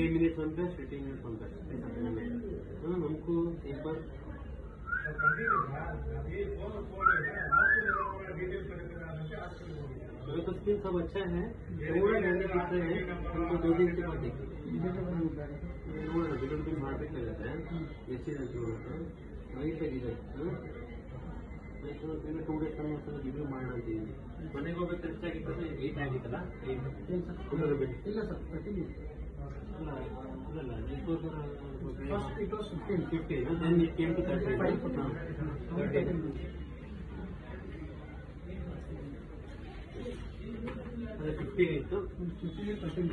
Thirty minute one plus thirty minute one plus ऐसा हाँ, हमको एक बार हमें तो सब अच्छा है तो पूरा रहे हैं हमको दो दिन के बाद देखिए मार्केट में रहता है। जैसे जो होता है। वहीं पे रिज़ल्ट मैंने टू डेज़ करना sir. Video ಸರ್ ತರ್ಟೀನ್ ಅಲ್ಲ ಅಲ್ಲಲ್ಲ first it was fifteen fifteen then it came to thirty ಅದೇ ಫಿಫ್ಟೀನ್ ಇತ್ತು ಫಿಫ್ಟೀನ್ ತರ್ಟೀನ್